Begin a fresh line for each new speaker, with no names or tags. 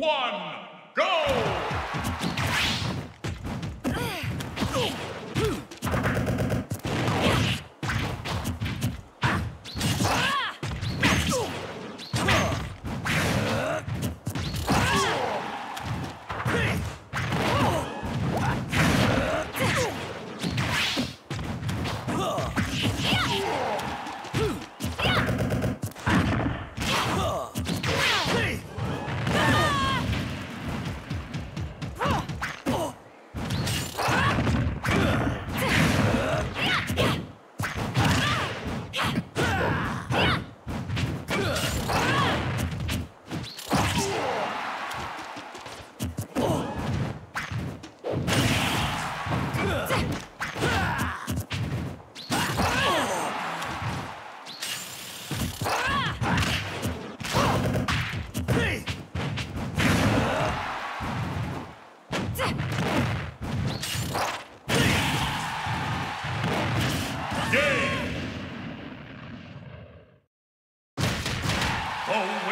one, go! Oh.